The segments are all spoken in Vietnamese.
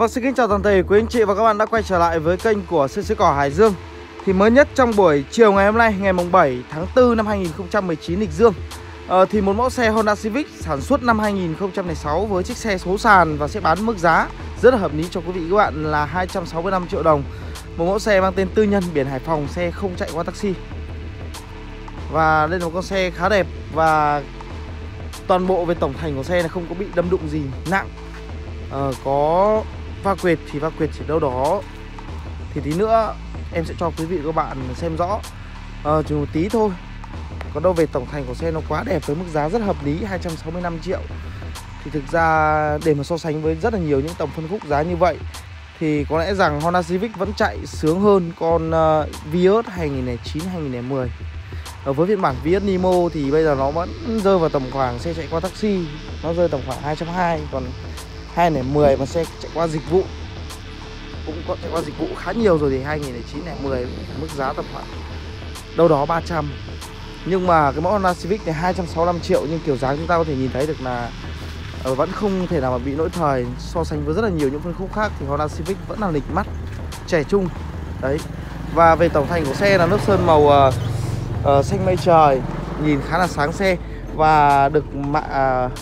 Vâng, xin kính chào toàn thể quý anh chị và các bạn đã quay trở lại với kênh của CC Cỏ Hải Dương. Thì mới nhất trong buổi chiều ngày hôm nay, ngày mùng 7 tháng 4 năm 2019 lịch dương ờ, Thì một mẫu xe Honda Civic sản xuất năm 2006 với chiếc xe số sàn và sẽ bán mức giá rất là hợp lý cho quý vị các bạn là 265 triệu đồng. Một mẫu xe mang tên tư nhân biển Hải Phòng, xe không chạy qua taxi. Và đây là một con xe khá đẹp và toàn bộ về tổng thành của xe là không có bị đâm đụng gì nặng. Uh, Có va quệt thì va quệt chỉ đâu đó. Thì tí nữa em sẽ cho quý vị các bạn xem rõ. À, chỉ một tí thôi. Còn đâu về tổng thành của xe nó quá đẹp với mức giá rất hợp lý 265 triệu. Thì thực ra để mà so sánh với rất là nhiều những tổng phân khúc giá như vậy thì có lẽ rằng Honda Civic vẫn chạy sướng hơn con uh, Vios 2009 2010 ở với phiên bản Vios Nemo thì bây giờ nó vẫn rơi vào tầm khoảng xe chạy qua taxi nó rơi tầm khoảng 220 còn 2010 mà xe chạy qua dịch vụ. Cũng có chạy qua dịch vụ khá nhiều rồi thì 2009 này 10 mức giá tầm khoảng đâu đó 300 nhưng mà cái mẫu Honda Civic này 265 triệu nhưng kiểu dáng chúng ta có thể nhìn thấy được là ờ, vẫn không thể nào mà bị lỗi thời. So sánh với rất là nhiều những phân khúc khác thì Honda Civic vẫn là lịch mắt trẻ trung. Đấy. Và về tổng thành của xe là nước sơn màu uh, uh, xanh mây trời. Nhìn khá là sáng xe. Và được mạ uh,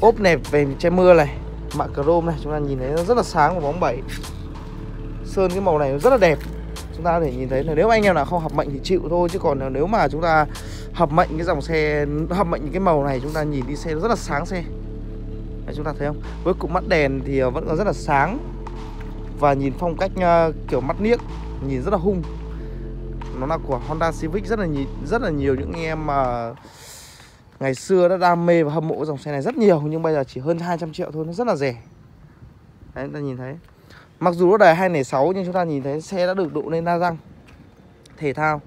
ốp nẹp về che mưa này mạ chrome này chúng ta nhìn thấy nó rất là sáng của bóng 7 sơn cái màu này nó rất là đẹp. Chúng ta có thể nhìn thấy là nếu anh em nào không hợp mệnh thì chịu thôi chứ còn nếu mà chúng ta hợp mệnh cái dòng xe hợp mệnh những cái màu này chúng ta nhìn đi xe nó rất là sáng xe. Đấy, chúng ta thấy không? Với cụm mắt đèn thì ờ, vẫn còn rất là sáng và nhìn phong cách ờ, kiểu mắt niếc nhìn rất là hung. Nó là của Honda Civic rất là nhiều, rất là nhiều những em mà uh, ngày xưa đã đam mê và hâm mộ dòng xe này rất nhiều nhưng bây giờ chỉ hơn 200 triệu thôi nó rất là rẻ. Đấy chúng ta nhìn thấy. Mặc dù nó đời 206 nhưng chúng ta nhìn thấy xe đã được độ lên đa răng thể thao.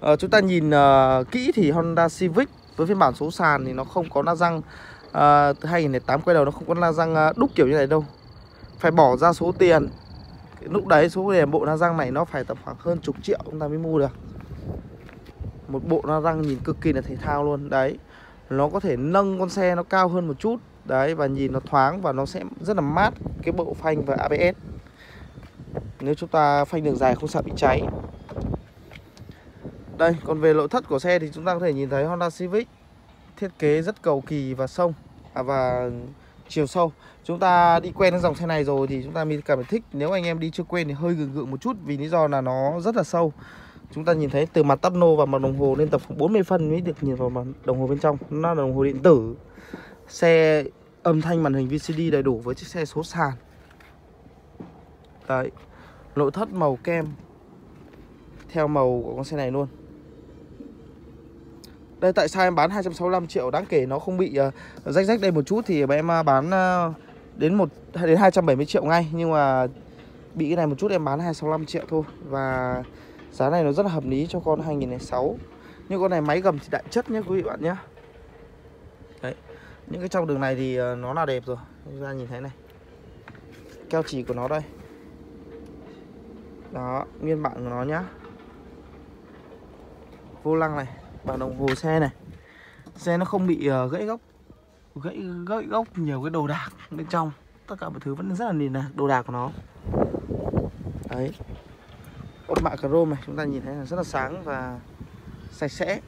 À, chúng ta nhìn uh, kỹ thì Honda Civic với phiên bản số sàn thì nó không có la răng. Uh, từ 2008 quay đầu nó không có la răng uh, đúc kiểu như này đâu. Phải bỏ ra số tiền. Lúc đấy số tiền bộ la răng này nó phải tầm khoảng hơn chục triệu chúng ta mới mua được. Một bộ la răng nhìn cực kỳ là thể thao luôn đấy nó có thể nâng con xe nó cao hơn một chút. Đấy và nhìn nó thoáng và nó sẽ rất là mát cái bộ phanh và ABS nếu chúng ta phanh đường dài không sợ bị cháy. Đây còn về nội thất của xe thì chúng ta có thể nhìn thấy Honda Civic thiết kế rất cầu kỳ và sông à, và chiều sâu. Chúng ta đi quen cái dòng xe này rồi thì chúng ta mới cảm thấy thích. Nếu anh em đi chưa quen thì hơi gượng gượng một chút vì lý do là nó rất là sâu chúng ta nhìn thấy từ mặt tắp nô và mặt đồng hồ lên tập 40 phân mới được nhìn vào mặt đồng hồ bên trong. Nó là đồng hồ điện tử. Xe âm thanh màn hình VCD đầy đủ với chiếc xe số sàn. Đấy nội thất màu kem theo màu của con xe này luôn. Đây tại sao em bán 265 triệu? Đáng kể nó không bị uh, rách rách đây một chút thì em uh, bán uh, đến một đến 270 triệu ngay. Nhưng mà bị cái này một chút em bán 265 triệu thôi. Và Giá này nó rất là hợp lý cho con 2006 Nhưng con này máy gầm thì đại chất nhé quý vị bạn nhé Đấy Những cái trong đường này thì ờ, nó là đẹp rồi. Chúng ta nhìn thấy này. Keo chỉ của nó đây. Đó Nguyên bản của nó nhá. Vô lăng này Bản đồng hồ xe này. Xe nó không bị uh, gãy gốc. Gãy, gãy gốc nhiều cái đồ đạc bên trong. Tất cả mọi thứ vẫn rất là nhìn này Đồ đạc của nó. Đấy ốp mạ chrome này chúng ta nhìn thấy là rất là sáng và sạch sẽ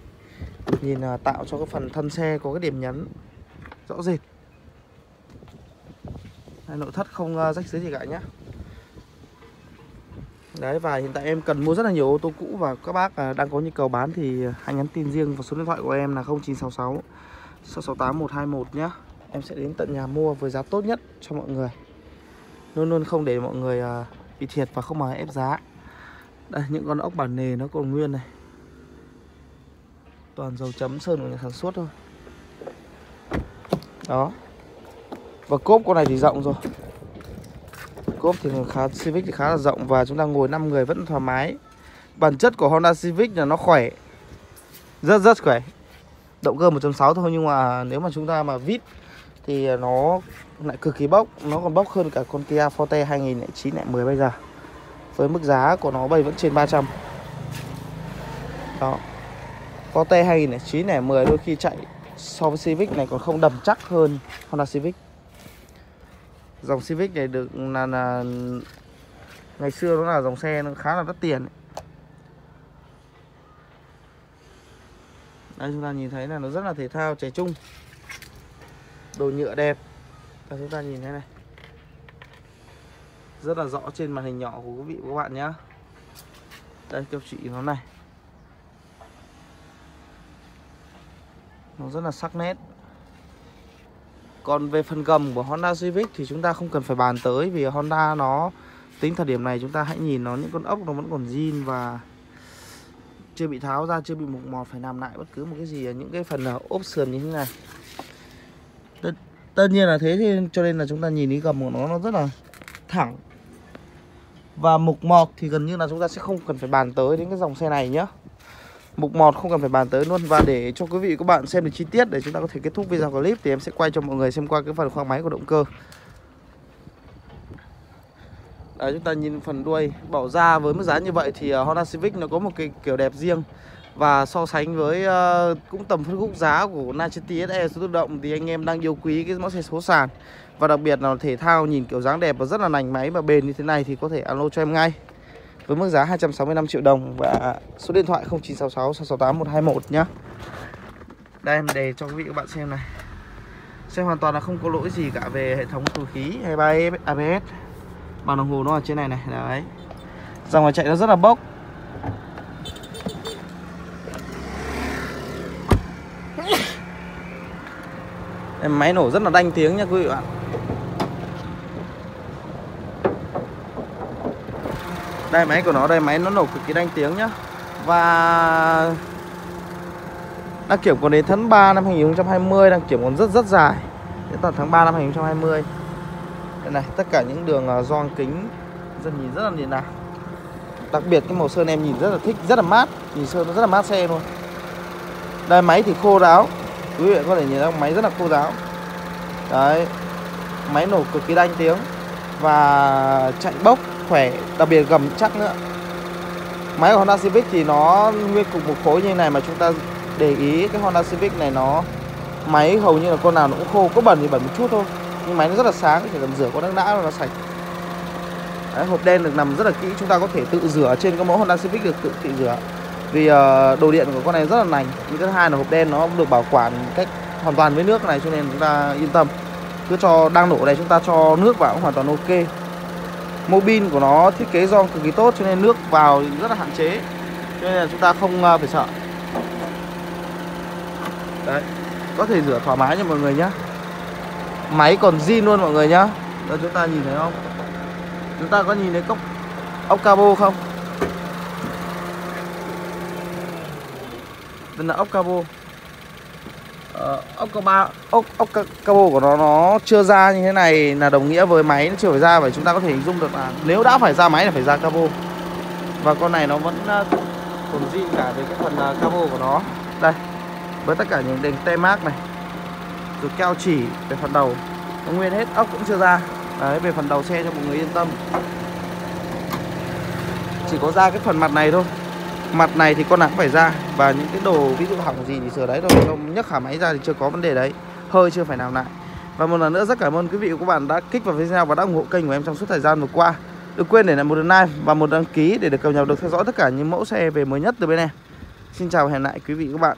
nhìn là tạo cho cái phần thân xe có cái điểm nhấn rõ rệt Đây, nội thất không à, rách dưới gì cả nhá Đấy và hiện tại em cần mua rất là nhiều ô tô cũ và các bác à, đang có nhu cầu bán thì hãy nhắn tin riêng vào số điện thoại của em là 0966 668 121 nhá. Em sẽ đến tận nhà mua với giá tốt nhất cho mọi người. Luôn luôn không để mọi người à, bị thiệt và không mà ép giá. Đây, những con ốc bản nề nó còn nguyên này. Toàn dầu chấm sơn của nhà sản xuất thôi. Đó. Và cốp con này thì rộng rồi. Cốp thì khá, Civic thì khá là rộng Và chúng ta ngồi 5 người vẫn thoải mái. Bản chất của Honda Civic là nó khỏe. Rất rất khỏe. Động cơ 1.6 thôi, nhưng mà nếu mà chúng ta mà vít Thì nó lại cực kỳ bốc. Nó còn bốc hơn cả con Kia Forte 2009 lại 10 bây giờ với mức giá của nó bây vẫn trên 300 Đó. Forte 2009 này 10 đôi khi chạy so với Civic này còn không đầm chắc hơn Honda Civic. Dòng Civic này được là, là Ngày xưa nó là dòng xe nó khá là đắt tiền ấy. Đây chúng ta nhìn thấy là nó rất là thể thao trẻ trung. Đồ nhựa đẹp. Và chúng ta nhìn thấy này. Rất là rõ trên màn hình nhỏ của quý vị và các bạn nhé Đây kêu chị nó này. Nó rất là sắc nét. Còn về phần gầm của Honda Civic thì chúng ta không cần phải bàn tới Vì Honda nó tính thời điểm này chúng ta hãy nhìn nó những con ốc nó vẫn còn zin và chưa bị tháo ra chưa bị mục mọt phải làm lại bất cứ một cái gì những cái phần ốp sườn như thế này. Tất, tất nhiên là thế thì cho nên là chúng ta nhìn cái gầm của nó nó rất là thẳng và mục mọt thì gần như là chúng ta sẽ không cần phải bàn tới đến cái dòng xe này nhá. Mục mọt không cần phải bàn tới luôn. Và để cho quý vị các bạn xem được chi tiết để chúng ta có thể kết thúc video clip thì em sẽ quay cho mọi người xem qua cái phần khoang máy của động cơ. Đấy, chúng ta nhìn phần đuôi bỏ ra với mức giá như vậy thì à, Honda Civic nó có một cái kiểu đẹp riêng. Và so sánh với uh, cũng tầm phân khúc giá của Nachetti SE số tự động thì anh em đang yêu quý cái mẫu xe số sàn và đặc biệt là thể thao nhìn kiểu dáng đẹp và rất là nành máy và bền như thế này thì có thể alo cho em ngay. Với mức giá 265 triệu đồng và số điện thoại 0966 668 121 nhá. Đây, em để cho quý vị các bạn xem này. Xe hoàn toàn là không có lỗi gì cả về hệ thống túi khí hay ba ABS Bàn đồng hồ nó ở trên này này, Đấy. Dòng này chạy nó rất là bốc. Em máy nổ rất là đanh tiếng nha quý vị bạn Đây máy của nó đây máy nó nổ cực kỳ đanh tiếng nhá. Và Đăng kiểm còn đến tháng 3 năm 2020 Đăng kiểm còn rất rất dài. Đến tận tháng 3 năm 2020 đây này tất cả những đường uh, gioăng kính dân nhìn rất là nhìn nào. Đặc biệt cái màu sơn em nhìn rất là thích rất là mát. Nhìn sơn nó rất là mát xe luôn. Đây máy thì khô ráo. Quý vị có thể nhìn thấy máy rất là khô ráo. Đấy máy nổ cực kỳ đanh tiếng. Và chạy bốc khỏe đặc biệt gầm chắc nữa. Máy của Honda Civic thì nó nguyên cục một khối như này mà chúng ta để ý cái Honda Civic này nó máy hầu như là con nào nó cũng khô có bẩn thì bẩn một chút thôi. Nhưng máy nó rất là sáng chỉ cần rửa con nước đã là nó sạch. Đấy, hộp đen được nằm rất là kỹ chúng ta có thể tự rửa trên cái mẫu Honda Civic được tự tự rửa. Vì uh, đồ điện của con này rất là lành. Nhưng thứ hai là hộp đen nó được bảo quản cách hoàn toàn với nước này cho nên chúng ta yên tâm. Cứ cho đang nổ này chúng ta cho nước vào cũng hoàn toàn ok mô bin của nó thiết kế do cực kỳ tốt cho nên nước vào rất là hạn chế. Cho nên là chúng ta không à, phải sợ. Đấy, có thể rửa thoải mái cho mọi người nhé Máy còn zin luôn mọi người nhá. Đó, chúng ta nhìn thấy không? Chúng ta có nhìn thấy cốc, ốc cabo không? Đây là ốc cabo ốc ốc cabo ốc ốc cabo của nó nó chưa ra như thế này là đồng nghĩa với máy nó chưa phải ra vậy chúng ta có thể hình dung được là nếu đã phải ra máy là phải ra cabo và con này nó vẫn uh, còn zin cả về cái phần ờ, uh, cabo của nó. Đây với tất cả những đèn tem mát này rồi keo chỉ về phần đầu nó nguyên hết ốc cũng chưa ra. Đấy về phần đầu xe cho mọi người yên tâm. Chỉ có ra cái phần mặt này thôi mặt này thì con nào cũng phải ra. Và những cái đồ, ví dụ hỏng gì thì sửa đấy thôi. Không, nhấc khả máy ra thì chưa có vấn đề đấy. Hơi chưa phải nào lại. Và một lần nữa, rất cảm ơn quý vị và các bạn đã kích vào video và đã ủng hộ kênh của em trong suốt thời gian vừa qua. Đừng quên để lại một like và một đăng ký để được cập nhật được theo dõi tất cả những mẫu xe về mới nhất từ bên em. Xin chào và hẹn lại quý vị và các bạn.